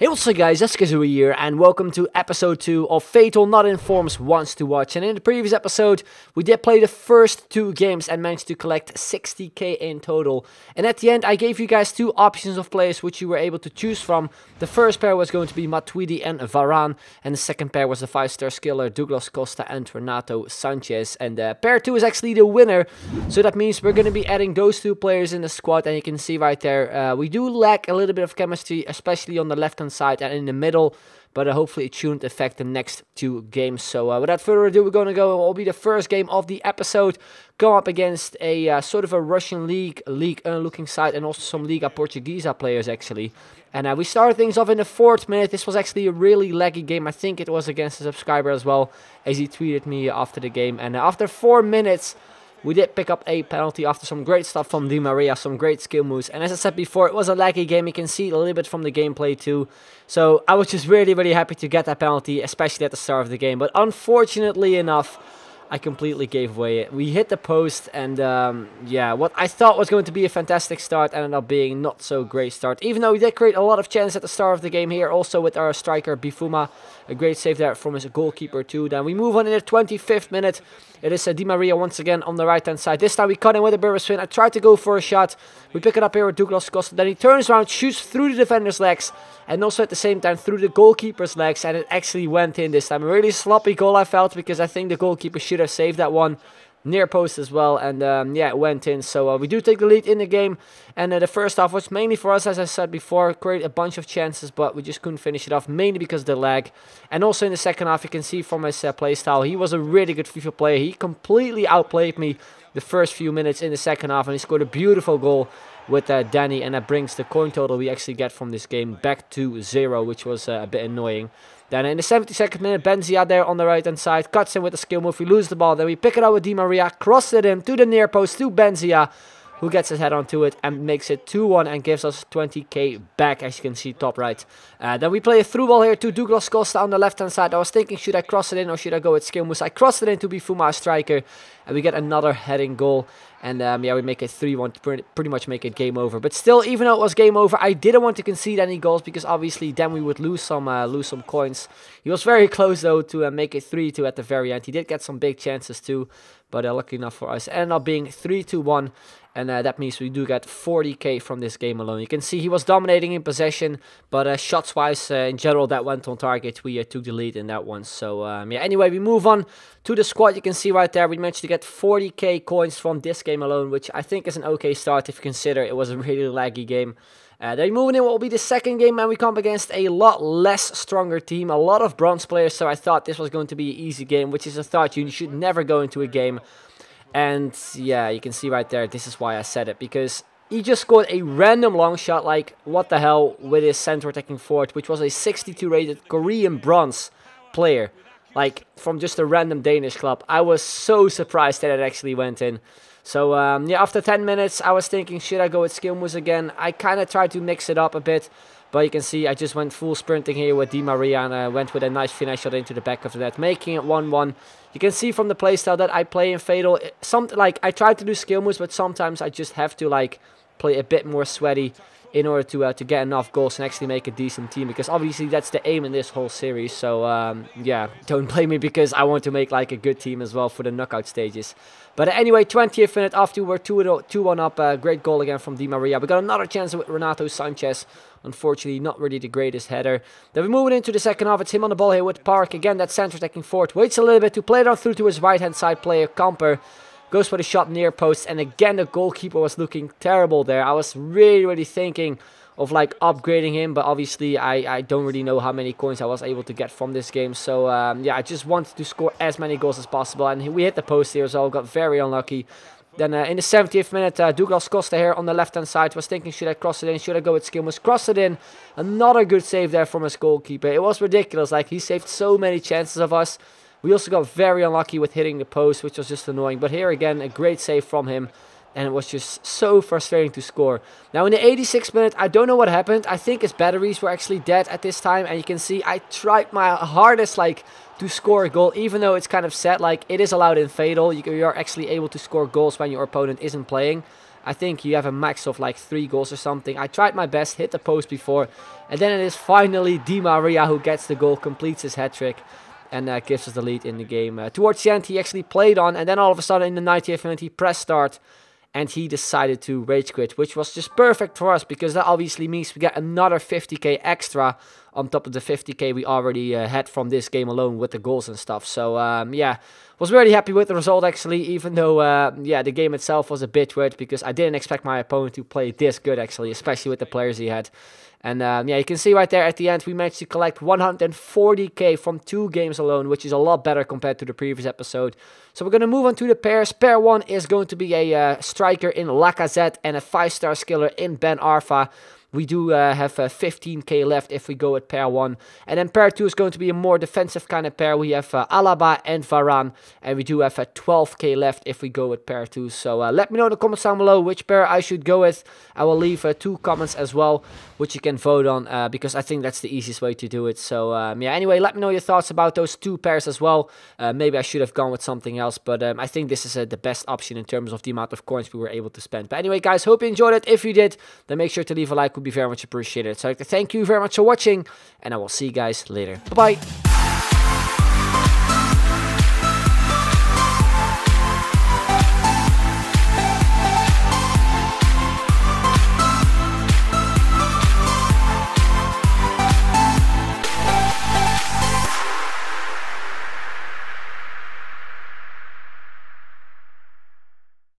Hey what's up guys, Eskazoo here and welcome to episode 2 of F8TAL Not Informs Wants to Watch. And in the previous episode we did play the first two games and managed to collect 60k in total. And at the end I gave you guys two options of players which you were able to choose from. The first pair was going to be Matuidi and Varane and the second pair was the 5 star skiller Douglas Costa and Renato Sanches and uh, pair 2 is actually the winner. So that means we're going to be adding those two players in the squad and you can see right there uh, we do lack a little bit of chemistry especially on the left hand side and in the middle. But uh, hopefully it shouldn't affect the next two games. So uh, without further ado, we're going to go. It will be the first game of the episode. Go up against a uh, sort of a Russian league, league uh, looking side, and also some Liga Portuguesa players actually. And uh, we started things off in the fourth minute. This was actually a really laggy game. I think it was against a subscriber as well, as he tweeted me after the game. And uh, after four minutes. We did pick up a penalty after some great stuff from Di Maria, some great skill moves. And as I said before, it was a laggy game. You can see a little bit from the gameplay too. So I was just really, really happy to get that penalty, especially at the start of the game. But unfortunately enough, I completely gave away it. We hit the post and um, yeah, what I thought was going to be a fantastic start ended up being not so great start. Even though we did create a lot of chances at the start of the game here, also with our striker Bifouma. A great save there from his goalkeeper too. Then we move on in the 25th minute. It is uh, Di Maria once again on the right hand side. This time we cut in with a a spin. I tried to go for a shot. We pick it up here with Douglas Costa. Then he turns around, shoots through the defender's legs. And also at the same time through the goalkeeper's legs. And it actually went in this time. A really sloppy goal I felt because I think the goalkeeper should have saved that one near post as well and um, yeah it went in. So uh, we do take the lead in the game and uh, the first half was mainly for us as I said before create a bunch of chances but we just couldn't finish it off mainly because of the lag. And also in the second half you can see from his uh, play style he was a really good FIFA player. He completely outplayed me the first few minutes in the second half and he scored a beautiful goal with uh, Danny and that brings the coin total we actually get from this game back to zero which was uh, a bit annoying then in the 72nd minute, Benzia there on the right hand side, cuts in with a skill move, we lose the ball, then we pick it up with Di Maria, cross it in to the near post to Benzia, who gets his head onto it and makes it 2-1 and gives us 20k back, as you can see top right. Uh, then we play a through ball here to Douglas Costa on the left hand side. I was thinking, should I cross it in or should I go with skill moves? I crossed it in to Bifouma, striker, and we get another heading goal. And um, yeah, we make it 3-1 pretty much make it game over. But still, even though it was game over, I didn't want to concede any goals because obviously then we would lose some uh, lose some coins. He was very close though to uh, make it 3-2 at the very end. He did get some big chances too, but uh, lucky enough for us, ended up being 3-2-1 and uh, that means we do get 40k from this game alone. You can see he was dominating in possession, but uh, shots-wise, uh, in general, that went on target. We uh, took the lead in that one. So, um, yeah, anyway, we move on to the squad. You can see right there, we managed to get 40k coins from this game alone, which I think is an okay start if you consider it was a really laggy game. Uh, then moving in what will be the second game, and we come against a lot less stronger team, a lot of bronze players, so I thought this was going to be an easy game, which is a thought you should never go into a game and yeah, you can see right there, this is why I said it, because he just scored a random long shot, like, what the hell, with his center attacking forward, which was a 62 rated Korean bronze player, like, from just a random Danish club. I was so surprised that it actually went in. So, um, yeah, after 10 minutes, I was thinking, should I go with skill moves again? I kind of tried to mix it up a bit. But you can see I just went full sprinting here with Di Maria and I went with a nice finish shot into the back of the net, making it 1-1. You can see from the playstyle that I play in F8TAL, some, like I try to do skill moves, but sometimes I just have to like play a bit more sweaty in order to uh, to get enough goals and actually make a decent team because obviously that's the aim in this whole series. So um, yeah don't blame me because I want to make like a good team as well for the knockout stages. But anyway 20th minute after we're 2-1 up uh, great goal again from Di Maria. We got another chance with Renato Sanches. Unfortunately not really the greatest header. Then we're moving into the second half. It's him on the ball here with Park. Again that center attacking forward. Waits a little bit to play it on through to his right hand side player Camper Goes for the shot near post. And again, the goalkeeper was looking terrible there. I was really, really thinking of like upgrading him. But obviously, I, I don't really know how many coins I was able to get from this game. So um, yeah, I just wanted to score as many goals as possible. And we hit the post here well. Got very unlucky. Then uh, in the 70th minute, uh, Douglas Costa here on the left-hand side was thinking, should I cross it in? Should I go with skill? Was cross it in. Another good save there from his goalkeeper. It was ridiculous. Like, he saved so many chances of us. We also got very unlucky with hitting the post, which was just annoying. But here again, a great save from him. And it was just so frustrating to score. Now in the 86th minute, I don't know what happened. I think his batteries were actually dead at this time. And you can see I tried my hardest like to score a goal. Even though it's kind of set, like it is allowed in F8TAL. You, are actually able to score goals when your opponent isn't playing. I think you have a max of like three goals or something. I tried my best, hit the post before. And then it is finally Di Maria who gets the goal, completes his hat-trick. And uh, gives us the lead in the game. Uh, towards the end, he actually played on. And then all of a sudden, in the 90th minute, he pressed start and he decided to rage quit, which was just perfect for us because that obviously means we get another 50k extra on top of the 50k we already uh, had from this game alone with the goals and stuff. So um, yeah, was really happy with the result actually, even though uh, yeah the game itself was a bit weird because I didn't expect my opponent to play this good actually, especially with the players he had. And um, yeah, you can see right there at the end, we managed to collect 140k from two games alone, which is a lot better compared to the previous episode. So we're going to move on to the pairs. Pair 1 is going to be a uh, striker in Lacazette and a 5-star skiller in Ben Arfa. We do uh, have uh, 15k left if we go with pair 1. And then pair 2 is going to be a more defensive kind of pair. We have uh, Alaba and Varane. And we do have uh, 12k left if we go with pair 2. So uh, let me know in the comments down below which pair I should go with. I will leave uh, two comments as well, which you can vote on. Uh, because I think that's the easiest way to do it. So um, yeah, anyway, let me know your thoughts about those two pairs as well. maybe I should have gone with something else. But um, I think this is the best option in terms of the amount of coins we were able to spend. But anyway, guys, hope you enjoyed it. If you did, then make sure to leave a like would be very much appreciated. So I'd like to thank you very much for watching, and I will see you guys later. Bye-bye.